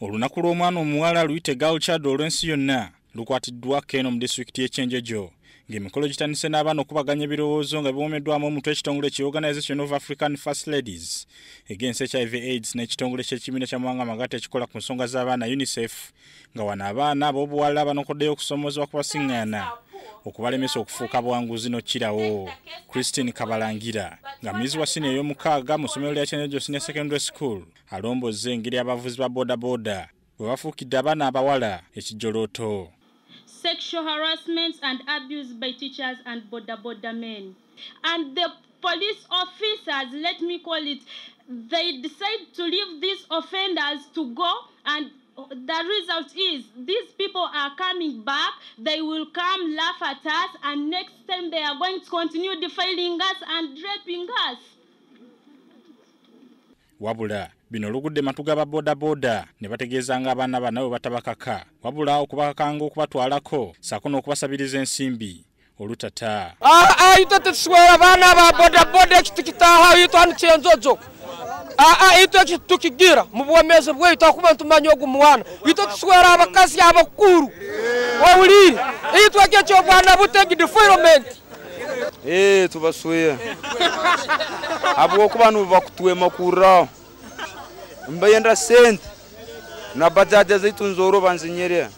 olunaku lw'omwana omuwala luyite galchad olw'ensi yonna lukwatiddwako eno mu disitulikiti y'ekyenjejo ng'emikolo gitandise n'abaana okubaganya ebirowoozo nga biwomeddwamu omutwe ekitongole ki organization of african first ladies egensi hiv aids n'ekitongole ky'ekibiina ky'amawanga amagatte ekikola ku nsonga z'abaana unicef nga wano abaana ab'obuwala banokoddeyo okusoomozebwa kubasiŋŋaana okubalemesa okufuuka bwanguzi n'okkirawo christine kabalangira nga muyizi wa sini ey'omukaaga mu ssomero lya kyenjejo senior secondary school alombozza engeri abavuzi ba bodaboda bwe bafuukidde abaana abawala ekijjolooto sexual harassment and abuse by teachers and border men. And the police officers, let me call it, they decide to leave these offenders to go and the result is these people are coming back. They will come laugh at us and next time they are going to continue defiling us and raping us. Wabula bino olugudde matu ga babodaboda ne bategeeza nga abaana bana bwe batabakaka. Wabula okubakakanga okubatwalako saako n'okubasabiriza ensimbi. Olutata. Aa ite tetuswera abaana ba bodaboda ekitukitaaha itu hanu kyenjojo aa itu ekitukigira mu bwomezi bwaitu akuba ntumanya ogu mwana ite tuswera abakazi abakuru owulire itu eki ekyobwana butegi development. Ee tubaswera habwokuba nubu bakutwema kurraho mbayenda sente. Na bajaja zaitu nzoro banzinyerera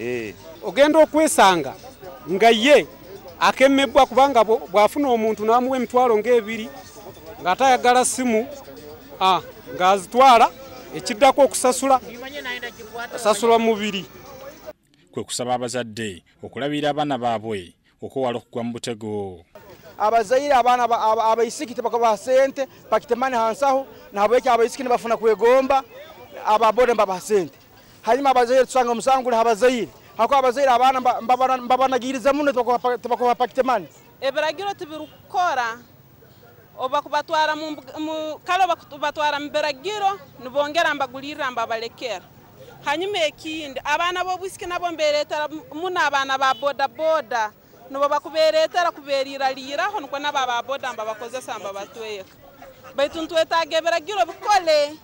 ee ogenda okwesanga nga ye akemebwa kubanga bwafuna omuntu namuwa emitwalo ng'ebiri ng'atayagala simu ng'azitwala ekiddako okusasula asasula mubiri kwe kusaba abazadde okulabira abaana baabwe okwewala okugwa mu butego. Abazaire abaana abaisiki tebakubaha sente pakitemani hansaho nahabweki abaisiki nibafuna kwegomba ababoda mbabaha sente. Hanyuma abazaire tusanga omusango uriho abazaire. Hakuba abazaire abaana mbabanagiriza muno tebakubaha pakitemani ebiragiro tibirukukora obakubatwara kale obakubatwara mu biragiro nibongera mbagulirira mbabalekera. Hanyuma ekindi abaana b'obwisiki nabo mberetera muno abaana ba bodaboda nibo bakuberetera kuberiraliraho nikwo nabo ababoda mbabakozesa mbabatweka. Baitu ntwetaga ebiragiro bikole.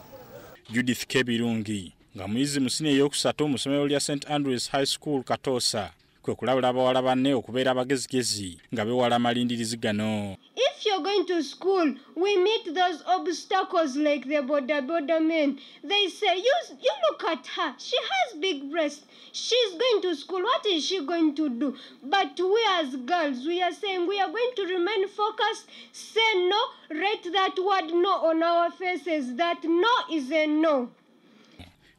Judith kebirungi nga muyizi mu sini eyokusatu mu ssomero lya st andrews high school katoosa kwe kulabula abawala banne okubeera abagezigezi nga bewala amalindirizi gano You're going to school, we meet those obstacles like the border border men. They say, you, you look at her. She has big breasts. She's going to school. What is she going to do? But we as girls, we are saying we are going to remain focused. Say no. Write that word no on our faces. That no is a no.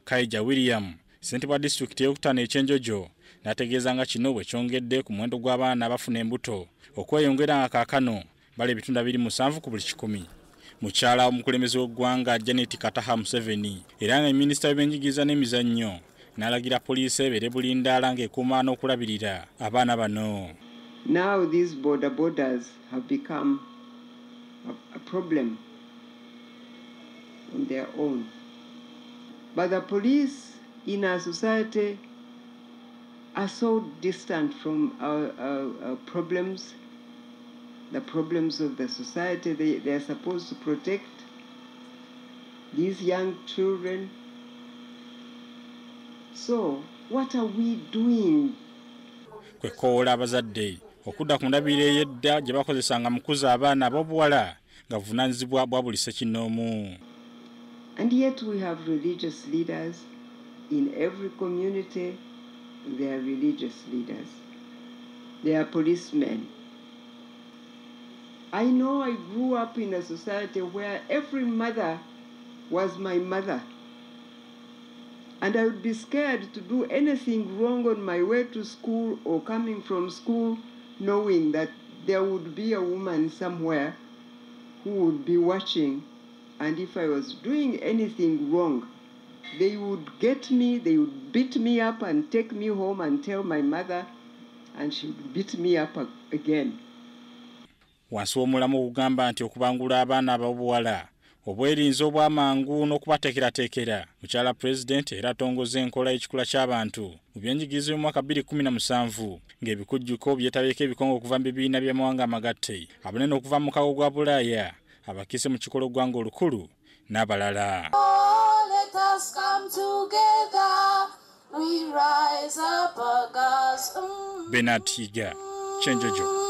kaija william ssente bwa disitulikiti eyokutaano ekyenjojo n'ategeeza nga kino bwe kyongedde ku muwendo gw'abaana abafuna embuto okweyongera nga kaakano bali ebitunda biri musanvu ku buli kikumi mukyala omukulembeze w'eggwanga janet kataha museveni era nga minisita w'ebyenjigiriza n'emizannyo n'alagira poliisi ebeere bulindaala ng'ekuuma n'okulabirira abaana bano Now these border borders have become a, a problem on their own. But the police in our society are so distant from our, our, our problems, the problems of the society. They, they are supposed to protect these young children. So, what are we doing? kwekoowoola abazadde okudda ku ndabiro ey'edda gye bakozesanga mu kuza abaana ab'obuwala nga buvunaanyizibwa bwa buli ssekinnoomu And yet we have religious leaders in every community. They are religious leaders. They are policemen. I know I grew up in a society where every mother was my mother. And I would be scared to do anything wrong on my way to school or coming from school, knowing that there would be a woman somewhere who would be watching and if I was doing anything wrong, they would get me, they would beat me up and take me home and tell my mother, and she would beat me up again. Wansi w'omulamu ogugamba nti okubangula abaana ab'obuwala obwerinza obw'amangu n'okubateekerateekera mukyala pulezidenti era atongoza enkola y'ekikula ky'abantu mu byenjigiriza y'omwaka 2017 ng'ebikujjuko byetabyeko ebikongo okuva mu bibiina by'amawanga amagatte abanene okuva mu mukago gwa bulaaya abakiise mu kikolo ggwanga olukulu n'abalala girls. Mm. benard higa kyenjojo